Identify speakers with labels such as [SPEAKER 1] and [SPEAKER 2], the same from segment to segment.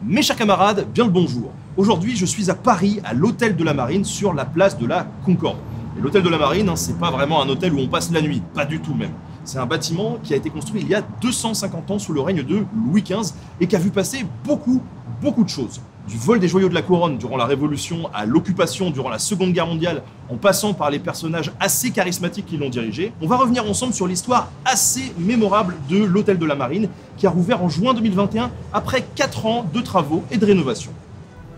[SPEAKER 1] Mes chers camarades, bien le bonjour. Aujourd'hui, je suis à Paris, à l'hôtel de la Marine, sur la place de la Concorde. Et l'hôtel de la Marine, hein, c'est pas vraiment un hôtel où on passe la nuit, pas du tout même. C'est un bâtiment qui a été construit il y a 250 ans sous le règne de Louis XV et qui a vu passer beaucoup, beaucoup de choses. Du vol des joyaux de la couronne durant la Révolution à l'occupation durant la Seconde Guerre mondiale, en passant par les personnages assez charismatiques qui l'ont dirigé, on va revenir ensemble sur l'histoire assez mémorable de l'Hôtel de la Marine, qui a rouvert en juin 2021 après 4 ans de travaux et de rénovation.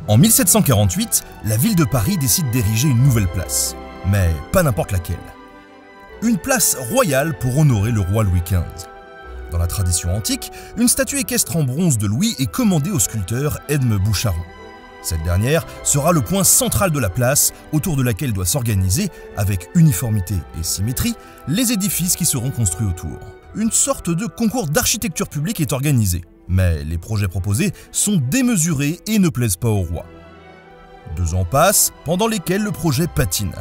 [SPEAKER 2] En 1748, la ville de Paris décide d'ériger une nouvelle place, mais pas n'importe laquelle. Une place royale pour honorer le roi Louis XV. Dans la tradition antique, une statue équestre en bronze de Louis est commandée au sculpteur Edme Boucharon. Cette dernière sera le point central de la place autour de laquelle doit s'organiser, avec uniformité et symétrie, les édifices qui seront construits autour. Une sorte de concours d'architecture publique est organisé, mais les projets proposés sont démesurés et ne plaisent pas au roi. Deux ans passent, pendant lesquels le projet patine,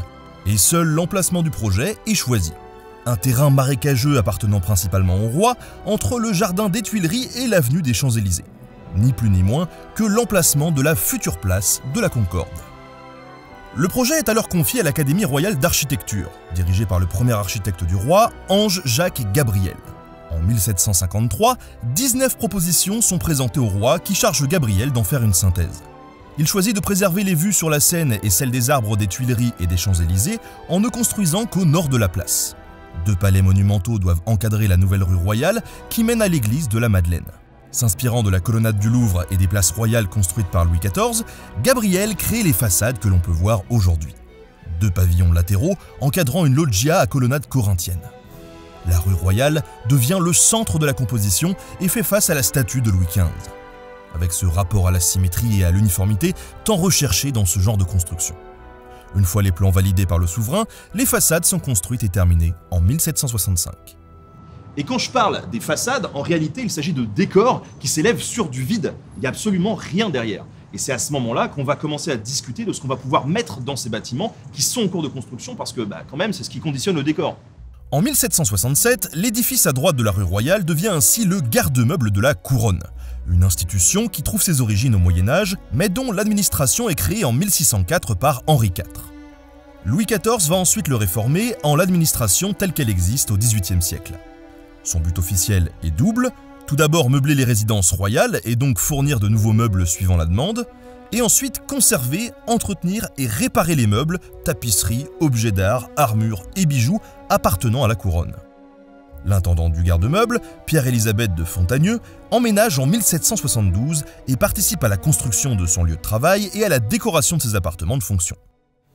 [SPEAKER 2] et seul l'emplacement du projet est choisi un terrain marécageux appartenant principalement au roi, entre le jardin des Tuileries et l'avenue des Champs-Élysées. Ni plus ni moins que l'emplacement de la future place de la Concorde. Le projet est alors confié à l'Académie royale d'architecture, dirigée par le premier architecte du roi, Ange-Jacques Gabriel. En 1753, 19 propositions sont présentées au roi qui charge Gabriel d'en faire une synthèse. Il choisit de préserver les vues sur la Seine et celles des arbres des Tuileries et des Champs-Élysées en ne construisant qu'au nord de la place. Deux palais monumentaux doivent encadrer la nouvelle rue royale qui mène à l'église de la Madeleine. S'inspirant de la colonnade du Louvre et des places royales construites par Louis XIV, Gabriel crée les façades que l'on peut voir aujourd'hui. Deux pavillons latéraux encadrant une loggia à colonnade corinthienne. La rue royale devient le centre de la composition et fait face à la statue de Louis XV. Avec ce rapport à la symétrie et à l'uniformité tant recherché dans ce genre de construction. Une fois les plans validés par le souverain, les façades sont construites et terminées en 1765.
[SPEAKER 1] Et quand je parle des façades, en réalité, il s'agit de décors qui s'élèvent sur du vide. Il n'y a absolument rien derrière. Et c'est à ce moment-là qu'on va commencer à discuter de ce qu'on va pouvoir mettre dans ces bâtiments qui sont en cours de construction, parce que bah, quand même, c'est ce qui conditionne le décor.
[SPEAKER 2] En 1767, l'édifice à droite de la rue Royale devient ainsi le garde-meuble de la couronne, une institution qui trouve ses origines au Moyen Âge, mais dont l'administration est créée en 1604 par Henri IV. Louis XIV va ensuite le réformer en l'administration telle qu'elle existe au XVIIIe siècle. Son but officiel est double, tout d'abord meubler les résidences royales et donc fournir de nouveaux meubles suivant la demande, et ensuite conserver, entretenir et réparer les meubles, tapisseries, objets d'art, armures et bijoux appartenant à la couronne. L'intendant du garde-meuble, Pierre-Élisabeth de Fontagneux, emménage en 1772 et participe à la construction de son lieu de travail et à la décoration de ses appartements de fonction.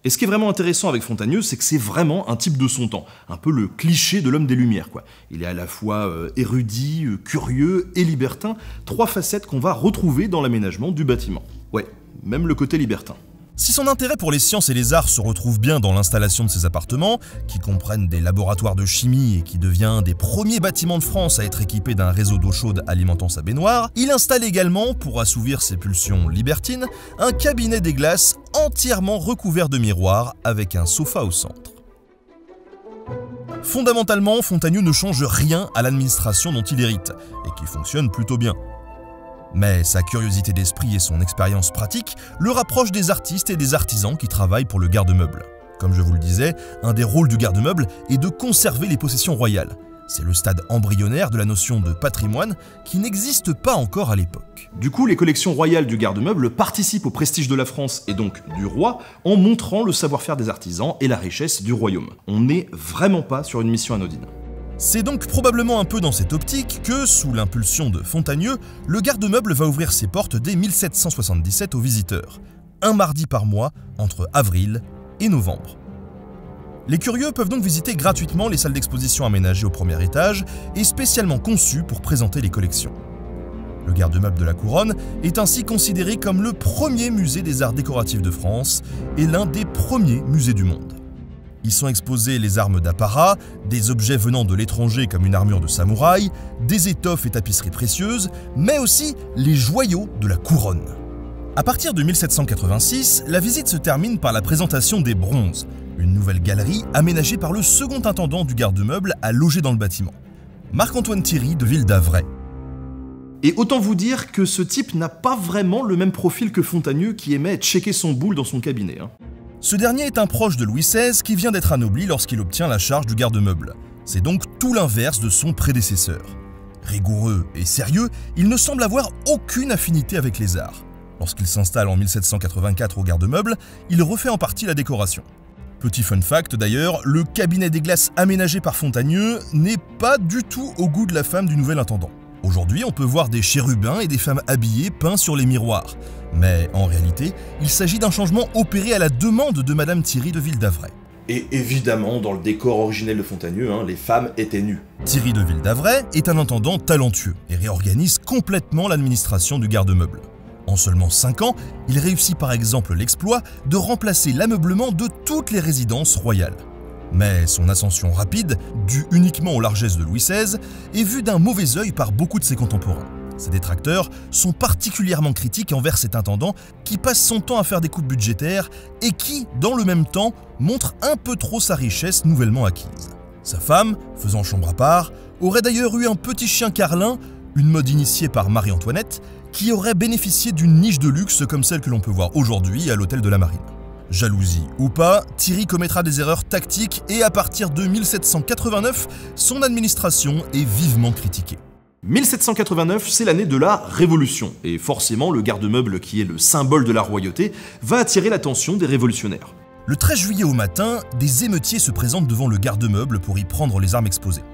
[SPEAKER 1] Et ce qui est vraiment intéressant avec Fontagneux, c'est que c'est vraiment un type de son temps, un peu le cliché de l'homme des Lumières. Il est à la fois euh, érudit, euh, curieux et libertin, trois facettes qu'on va retrouver dans l'aménagement du bâtiment. Même le côté libertin.
[SPEAKER 2] Si son intérêt pour les sciences et les arts se retrouve bien dans l'installation de ses appartements, qui comprennent des laboratoires de chimie et qui devient un des premiers bâtiments de France à être équipé d'un réseau d'eau chaude alimentant sa baignoire, il installe également, pour assouvir ses pulsions libertines, un cabinet des glaces entièrement recouvert de miroirs avec un sofa au centre. Fondamentalement, Fontagneux ne change rien à l'administration dont il hérite, et qui fonctionne plutôt bien. Mais sa curiosité d'esprit et son expérience pratique le rapprochent des artistes et des artisans qui travaillent pour le garde-meuble. Comme je vous le disais, un des rôles du garde-meuble est de conserver les possessions royales. C'est le stade embryonnaire de la notion de patrimoine qui n'existe pas encore à l'époque.
[SPEAKER 1] Du coup, les collections royales du garde-meuble participent au prestige de la France et donc du roi en montrant le savoir-faire des artisans et la richesse du royaume. On n'est vraiment pas sur une mission anodine.
[SPEAKER 2] C'est donc probablement un peu dans cette optique que, sous l'impulsion de Fontagneux, le garde-meuble va ouvrir ses portes dès 1777 aux visiteurs, un mardi par mois entre avril et novembre. Les curieux peuvent donc visiter gratuitement les salles d'exposition aménagées au premier étage et spécialement conçues pour présenter les collections. Le garde-meuble de la Couronne est ainsi considéré comme le premier musée des arts décoratifs de France et l'un des premiers musées du monde. Y sont exposées les armes d'apparat, des objets venant de l'étranger comme une armure de samouraï, des étoffes et tapisseries précieuses, mais aussi les joyaux de la couronne. À partir de 1786, la visite se termine par la présentation des bronzes, une nouvelle galerie aménagée par le second intendant du garde-meuble à loger dans le bâtiment, Marc-Antoine Thierry de Ville d'Avray.
[SPEAKER 1] Et autant vous dire que ce type n'a pas vraiment le même profil que Fontagneux qui aimait checker son boule dans son cabinet. hein.
[SPEAKER 2] Ce dernier est un proche de Louis XVI qui vient d'être anobli lorsqu'il obtient la charge du garde-meuble. C'est donc tout l'inverse de son prédécesseur. Rigoureux et sérieux, il ne semble avoir aucune affinité avec les arts. Lorsqu'il s'installe en 1784 au garde-meuble, il refait en partie la décoration. Petit fun fact d'ailleurs, le cabinet des glaces aménagé par Fontagneux n'est pas du tout au goût de la femme du nouvel intendant. Aujourd'hui, on peut voir des chérubins et des femmes habillées peints sur les miroirs. Mais en réalité, il s'agit d'un changement opéré à la demande de Madame Thierry de Ville-d'Avray.
[SPEAKER 1] Et évidemment, dans le décor originel de Fontagneux, hein, les femmes étaient nues.
[SPEAKER 2] Thierry de Ville-d'Avray est un intendant talentueux et réorganise complètement l'administration du garde-meuble. En seulement 5 ans, il réussit par exemple l'exploit de remplacer l'ameublement de toutes les résidences royales. Mais son ascension rapide, due uniquement aux largesses de Louis XVI, est vue d'un mauvais œil par beaucoup de ses contemporains. Ses détracteurs sont particulièrement critiques envers cet intendant qui passe son temps à faire des coupes budgétaires et qui, dans le même temps, montre un peu trop sa richesse nouvellement acquise. Sa femme, faisant chambre à part, aurait d'ailleurs eu un petit chien carlin, une mode initiée par Marie-Antoinette, qui aurait bénéficié d'une niche de luxe comme celle que l'on peut voir aujourd'hui à l'hôtel de la Marine. Jalousie ou pas, Thierry commettra des erreurs tactiques et à partir de 1789, son administration est vivement critiquée.
[SPEAKER 1] 1789, c'est l'année de la Révolution, et forcément le garde-meuble qui est le symbole de la royauté va attirer l'attention des révolutionnaires.
[SPEAKER 2] Le 13 juillet au matin, des émeutiers se présentent devant le garde-meuble pour y prendre les armes exposées.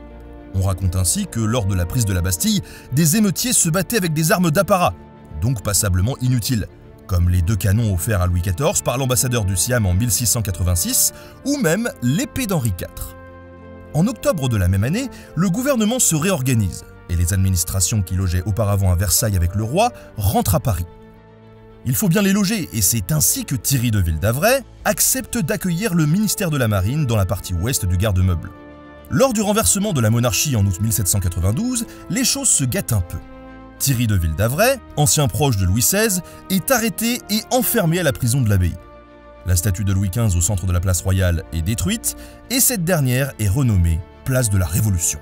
[SPEAKER 2] On raconte ainsi que lors de la prise de la Bastille, des émeutiers se battaient avec des armes d'apparat, donc passablement inutiles, comme les deux canons offerts à Louis XIV par l'ambassadeur du Siam en 1686, ou même l'épée d'Henri IV. En octobre de la même année, le gouvernement se réorganise et les administrations qui logeaient auparavant à Versailles avec le roi rentrent à Paris. Il faut bien les loger et c'est ainsi que Thierry de Ville-d'Avray accepte d'accueillir le ministère de la Marine dans la partie ouest du garde-meuble. Lors du renversement de la monarchie en août 1792, les choses se gâtent un peu. Thierry de Ville-d'Avray, ancien proche de Louis XVI, est arrêté et enfermé à la prison de l'abbaye. La statue de Louis XV au centre de la place royale est détruite et cette dernière est renommée Place de la Révolution.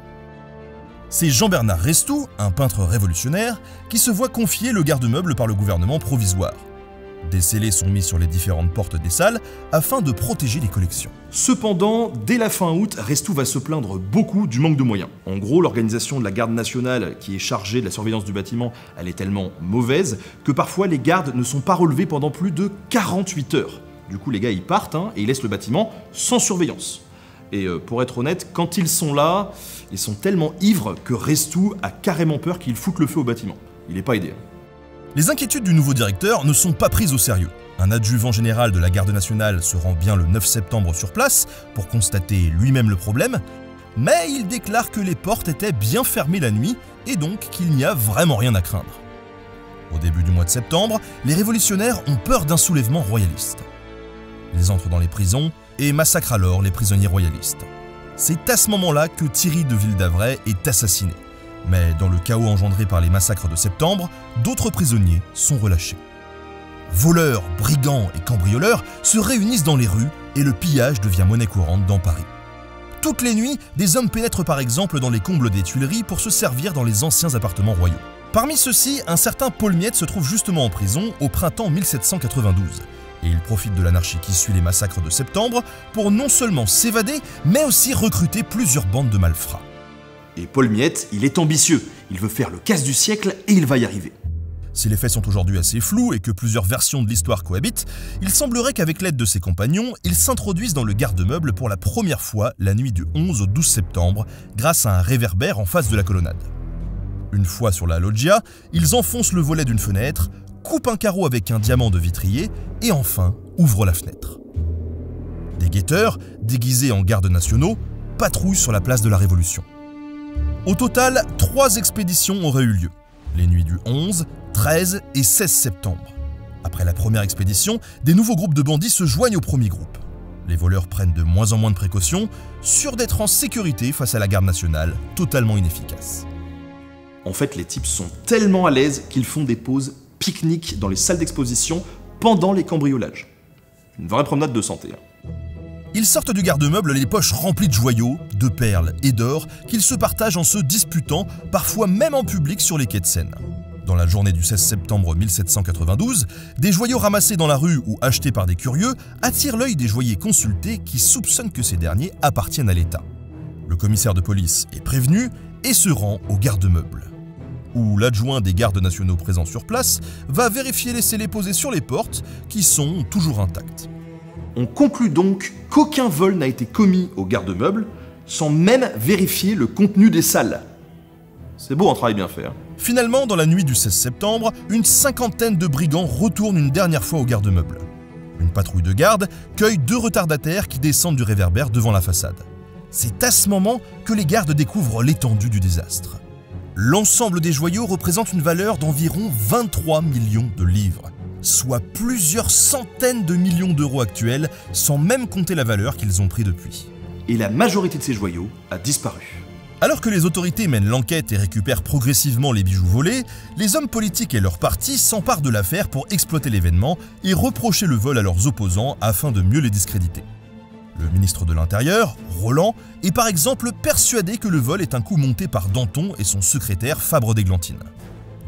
[SPEAKER 2] C'est Jean-Bernard Restou, un peintre révolutionnaire, qui se voit confier le garde-meuble par le gouvernement provisoire. Des scellés sont mis sur les différentes portes des salles afin de protéger les collections.
[SPEAKER 1] Cependant, dès la fin août, Restou va se plaindre beaucoup du manque de moyens. En gros, l'organisation de la garde nationale qui est chargée de la surveillance du bâtiment, elle est tellement mauvaise que parfois les gardes ne sont pas relevés pendant plus de 48 heures. Du coup, les gars, ils partent hein, et ils laissent le bâtiment sans surveillance. Et euh, pour être honnête, quand ils sont là, ils sont tellement ivres que Restou a carrément peur qu'ils foutent le feu au bâtiment. Il n'est pas aidé. hein.
[SPEAKER 2] Les inquiétudes du nouveau directeur ne sont pas prises au sérieux. Un adjuvant général de la garde nationale se rend bien le 9 septembre sur place pour constater lui-même le problème, mais il déclare que les portes étaient bien fermées la nuit et donc qu'il n'y a vraiment rien à craindre. Au début du mois de septembre, les révolutionnaires ont peur d'un soulèvement royaliste. Ils entrent dans les prisons et massacrent alors les prisonniers royalistes. C'est à ce moment-là que Thierry de Ville-d'Avray est assassiné. Mais dans le chaos engendré par les massacres de septembre, d'autres prisonniers sont relâchés. Voleurs, brigands et cambrioleurs se réunissent dans les rues et le pillage devient monnaie courante dans Paris. Toutes les nuits, des hommes pénètrent par exemple dans les combles des Tuileries pour se servir dans les anciens appartements royaux. Parmi ceux-ci, un certain Paul Miette se trouve justement en prison au printemps 1792. Et il profite de l'anarchie qui suit les massacres de septembre pour non seulement s'évader, mais aussi recruter plusieurs bandes de malfrats.
[SPEAKER 1] Et Paul Miette, il est ambitieux. Il veut faire le casse du siècle et il va y arriver.
[SPEAKER 2] Si les faits sont aujourd'hui assez flous et que plusieurs versions de l'histoire cohabitent, il semblerait qu'avec l'aide de ses compagnons, ils s'introduisent dans le garde-meuble pour la première fois la nuit du 11 au 12 septembre, grâce à un réverbère en face de la colonnade. Une fois sur la loggia, ils enfoncent le volet d'une fenêtre, coupent un carreau avec un diamant de vitrier et enfin ouvrent la fenêtre. Des guetteurs, déguisés en gardes nationaux, patrouillent sur la place de la Révolution. Au total, trois expéditions auraient eu lieu, les nuits du 11, 13 et 16 septembre. Après la première expédition, des nouveaux groupes de bandits se joignent au premier groupe. Les voleurs prennent de moins en moins de précautions, sûrs d'être en sécurité face à la garde nationale, totalement inefficace.
[SPEAKER 1] En fait, les types sont tellement à l'aise qu'ils font des pauses pique-nique dans les salles d'exposition pendant les cambriolages. Une vraie promenade de santé. hein.
[SPEAKER 2] Ils sortent du garde-meuble les poches remplies de joyaux, de perles et d'or qu'ils se partagent en se disputant, parfois même en public sur les quais de Seine. Dans la journée du 16 septembre 1792, des joyaux ramassés dans la rue ou achetés par des curieux attirent l'œil des joailliers consultés qui soupçonnent que ces derniers appartiennent à l'État. Le commissaire de police est prévenu et se rend au garde-meuble. Où l'adjoint des gardes nationaux présents sur place va vérifier les scellés posés sur les portes qui sont toujours intactes.
[SPEAKER 1] On conclut donc qu'aucun vol n'a été commis au garde-meuble sans même vérifier le contenu des salles. C'est beau un travail bien fait. hein.
[SPEAKER 2] Finalement, dans la nuit du 16 septembre, une cinquantaine de brigands retournent une dernière fois au garde-meuble. Une patrouille de garde cueille deux retardataires qui descendent du réverbère devant la façade. C'est à ce moment que les gardes découvrent l'étendue du désastre. L'ensemble des joyaux représente une valeur d'environ 23 millions de livres, soit plusieurs centaines de millions d'euros actuels, sans même compter la valeur qu'ils ont pris depuis.
[SPEAKER 1] Et la majorité de ces joyaux a disparu.
[SPEAKER 2] Alors que les autorités mènent l'enquête et récupèrent progressivement les bijoux volés, les hommes politiques et leurs partis s'emparent de l'affaire pour exploiter l'événement et reprocher le vol à leurs opposants afin de mieux les discréditer. Le ministre de l'Intérieur, Roland, est par exemple persuadé que le vol est un coup monté par Danton et son secrétaire Fabre d'Églantine.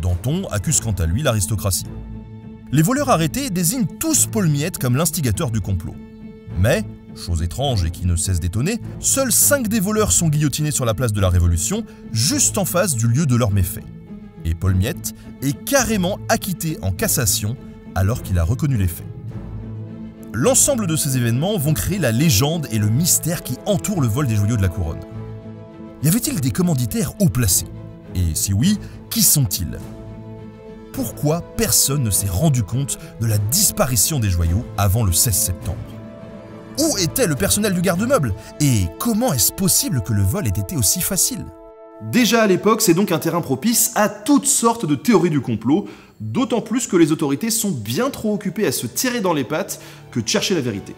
[SPEAKER 2] Danton accuse quant à lui l'aristocratie. Les voleurs arrêtés désignent tous Paul Miette comme l'instigateur du complot. Mais, chose étrange et qui ne cesse d'étonner, seuls 5 des voleurs sont guillotinés sur la place de la Révolution, juste en face du lieu de leurs méfaits. Et Paul Miette est carrément acquitté en cassation alors qu'il a reconnu les faits. L'ensemble de ces événements vont créer la légende et le mystère qui entourent le vol des joyaux de la couronne. Y avait-il des commanditaires haut placés? Et si oui, qui sont-ils? Pourquoi personne ne s'est rendu compte de la disparition des joyaux avant le 16 septembre? Où était le personnel du garde-meuble? Et comment est-ce possible que le vol ait été aussi facile?
[SPEAKER 1] Déjà à l'époque, c'est donc un terrain propice à toutes sortes de théories du complot, d'autant plus que les autorités sont bien trop occupées à se tirer dans les pattes que de chercher la vérité.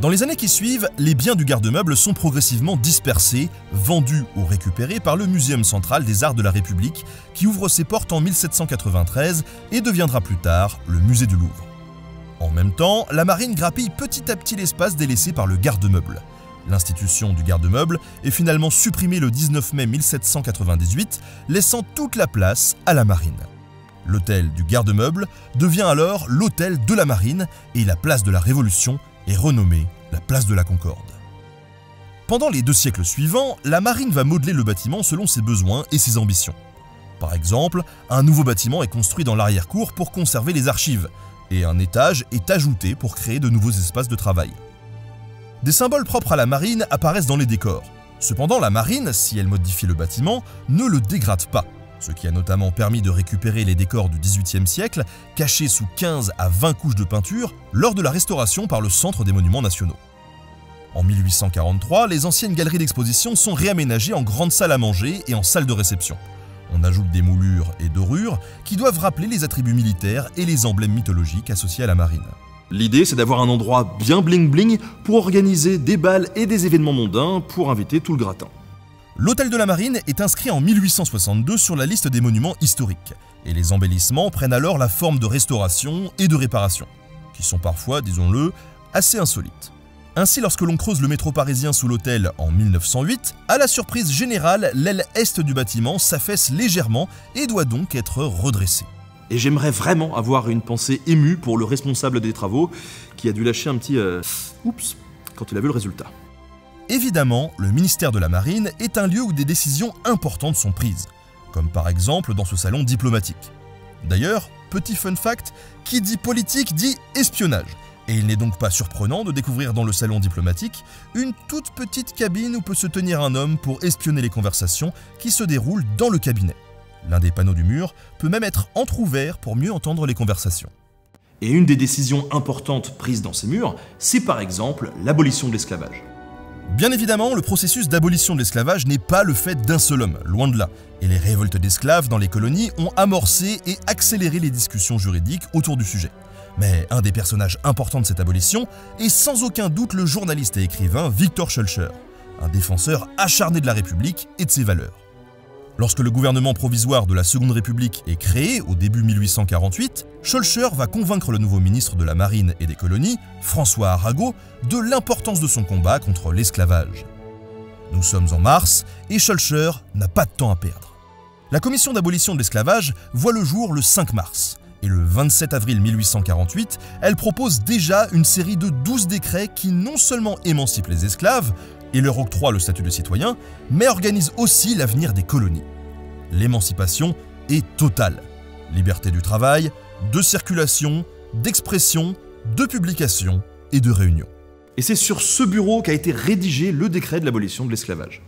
[SPEAKER 2] Dans les années qui suivent, les biens du garde-meuble sont progressivement dispersés, vendus ou récupérés par le Muséum central des arts de la République, qui ouvre ses portes en 1793 et deviendra plus tard le musée du Louvre. En même temps, la marine grappille petit à petit l'espace délaissé par le garde-meuble. L'institution du garde-meuble est finalement supprimée le 19 mai 1798, laissant toute la place à la marine. L'hôtel du garde-meuble devient alors l'hôtel de la marine et la place de la Révolution est renommée la place de la Concorde. Pendant les deux siècles suivants, la marine va modeler le bâtiment selon ses besoins et ses ambitions. Par exemple, un nouveau bâtiment est construit dans l'arrière-cour pour conserver les archives, et un étage est ajouté pour créer de nouveaux espaces de travail. Des symboles propres à la marine apparaissent dans les décors. Cependant, la marine, si elle modifie le bâtiment, ne le dégrade pas, ce qui a notamment permis de récupérer les décors du XVIIIe siècle, cachés sous 15 à 20 couches de peinture, lors de la restauration par le Centre des Monuments Nationaux. En 1843, les anciennes galeries d'exposition sont réaménagées en grandes salles à manger et en salles de réception. On ajoute des moulures et dorures qui doivent rappeler les attributs militaires et les emblèmes mythologiques associés à la marine.
[SPEAKER 1] L'idée, c'est d'avoir un endroit bien bling-bling pour organiser des balles et des événements mondains pour inviter tout le gratin.
[SPEAKER 2] L'hôtel de la Marine est inscrit en 1862 sur la liste des monuments historiques, et les embellissements prennent alors la forme de restauration et de réparation, qui sont parfois, disons-le, assez insolites. Ainsi, lorsque l'on creuse le métro parisien sous l'hôtel en 1908, à la surprise générale, l'aile est du bâtiment s'affaisse légèrement et doit donc être redressée.
[SPEAKER 1] Et j'aimerais vraiment avoir une pensée émue pour le responsable des travaux qui a dû lâcher un petit euh, oups quand il a vu le résultat.
[SPEAKER 2] Évidemment, le ministère de la Marine est un lieu où des décisions importantes sont prises, comme par exemple dans ce salon diplomatique. D'ailleurs, petit fun fact, qui dit politique dit espionnage, et il n'est donc pas surprenant de découvrir dans le salon diplomatique une toute petite cabine où peut se tenir un homme pour espionner les conversations qui se déroulent dans le cabinet. L'un des panneaux du mur peut même être entr'ouvert pour mieux entendre les conversations.
[SPEAKER 1] Et une des décisions importantes prises dans ces murs, c'est par exemple l'abolition de l'esclavage.
[SPEAKER 2] Bien évidemment, le processus d'abolition de l'esclavage n'est pas le fait d'un seul homme, loin de là, et les révoltes d'esclaves dans les colonies ont amorcé et accéléré les discussions juridiques autour du sujet. Mais un des personnages importants de cette abolition est sans aucun doute le journaliste et écrivain Victor Schulcher, un défenseur acharné de la République et de ses valeurs. Lorsque le gouvernement provisoire de la Seconde République est créé au début 1848, Schulcher va convaincre le nouveau ministre de la Marine et des colonies, François Arago, de l'importance de son combat contre l'esclavage. Nous sommes en mars et Schulcher n'a pas de temps à perdre. La commission d'abolition de l'esclavage voit le jour le 5 mars. Et le 27 avril 1848, elle propose déjà une série de 12 décrets qui non seulement émancipent les esclaves et leur octroient le statut de citoyen, mais organisent aussi l'avenir des colonies. L'émancipation est totale. Liberté du travail, de circulation, d'expression, de publication et de réunion.
[SPEAKER 1] Et c'est sur ce bureau qu'a été rédigé le décret de l'abolition de l'esclavage.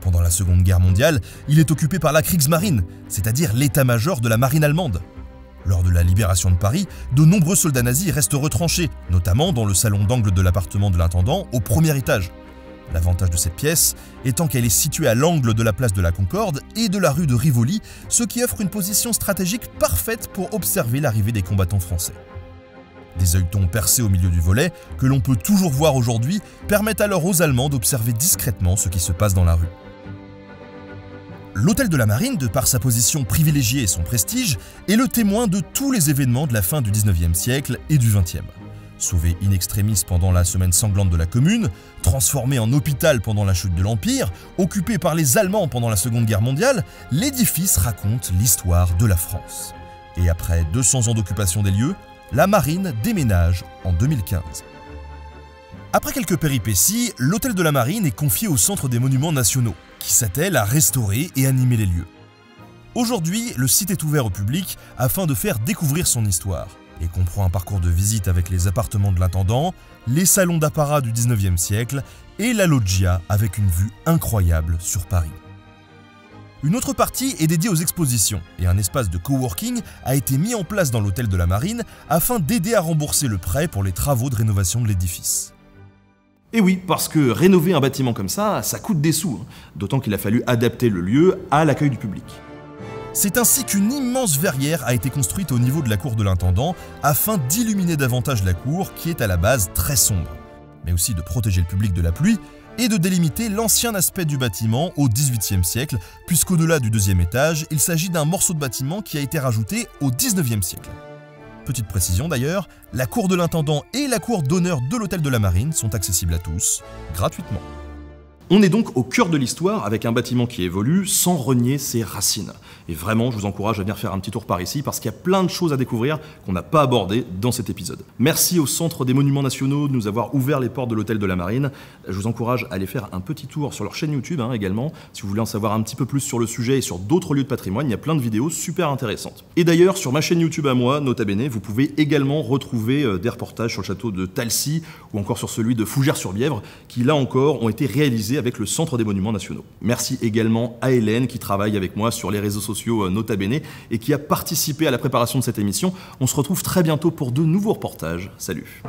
[SPEAKER 2] Pendant la Seconde Guerre mondiale, il est occupé par la Kriegsmarine, c'est-à-dire l'état-major de la marine allemande. Lors de la libération de Paris, de nombreux soldats nazis restent retranchés, notamment dans le salon d'angle de l'appartement de l'intendant au premier étage. L'avantage de cette pièce étant qu'elle est située à l'angle de la place de la Concorde et de la rue de Rivoli, ce qui offre une position stratégique parfaite pour observer l'arrivée des combattants français. Des œilletons percés au milieu du volet, que l'on peut toujours voir aujourd'hui, permettent alors aux Allemands d'observer discrètement ce qui se passe dans la rue. L'hôtel de la Marine, de par sa position privilégiée et son prestige, est le témoin de tous les événements de la fin du 19e siècle et du 20e. Sauvé in extremis pendant la semaine sanglante de la Commune, transformé en hôpital pendant la chute de l'Empire, occupé par les Allemands pendant la Seconde Guerre mondiale, l'édifice raconte l'histoire de la France. Et après 200 ans d'occupation des lieux, la Marine déménage en 2015. Après quelques péripéties, l'hôtel de la Marine est confié au Centre des Monuments Nationaux, qui s'attelle à restaurer et animer les lieux. Aujourd'hui, le site est ouvert au public afin de faire découvrir son histoire et comprend un parcours de visite avec les appartements de l'intendant, les salons d'apparat du 19e siècle et la loggia avec une vue incroyable sur Paris. Une autre partie est dédiée aux expositions et un espace de coworking a été mis en place dans l'hôtel de la Marine afin d'aider à rembourser le prêt pour les travaux de rénovation de l'édifice.
[SPEAKER 1] Et oui, parce que rénover un bâtiment comme ça, ça coûte des sous, hein. d'autant qu'il a fallu adapter le lieu à l'accueil du public.
[SPEAKER 2] C'est ainsi qu'une immense verrière a été construite au niveau de la cour de l'intendant afin d'illuminer davantage la cour qui est à la base très sombre, mais aussi de protéger le public de la pluie et de délimiter l'ancien aspect du bâtiment au XVIIIe siècle, puisqu'au-delà du deuxième étage, il s'agit d'un morceau de bâtiment qui a été rajouté au XIXe siècle. Petite précision d'ailleurs, la cour de l'intendant et la cour d'honneur de l'hôtel de la Marine sont accessibles à tous, gratuitement.
[SPEAKER 1] On est donc au cœur de l'histoire avec un bâtiment qui évolue sans renier ses racines. Et vraiment, je vous encourage à venir faire un petit tour par ici parce qu'il y a plein de choses à découvrir qu'on n'a pas abordées dans cet épisode. Merci au Centre des Monuments Nationaux de nous avoir ouvert les portes de l'Hôtel de la Marine. Je vous encourage à aller faire un petit tour sur leur chaîne YouTube hein, également. Si vous voulez en savoir un petit peu plus sur le sujet et sur d'autres lieux de patrimoine, il y a plein de vidéos super intéressantes. Et d'ailleurs, sur ma chaîne YouTube à moi, Nota Bene, vous pouvez également retrouver euh, des reportages sur le château de Talcy ou encore sur celui de Fougères-sur-Bièvre qui là encore ont été réalisés avec le Centre des Monuments Nationaux. Merci également à Hélène qui travaille avec moi sur les réseaux sociaux euh, Nota Bene et qui a participé à la préparation de cette émission. On se retrouve très bientôt pour de nouveaux reportages. Salut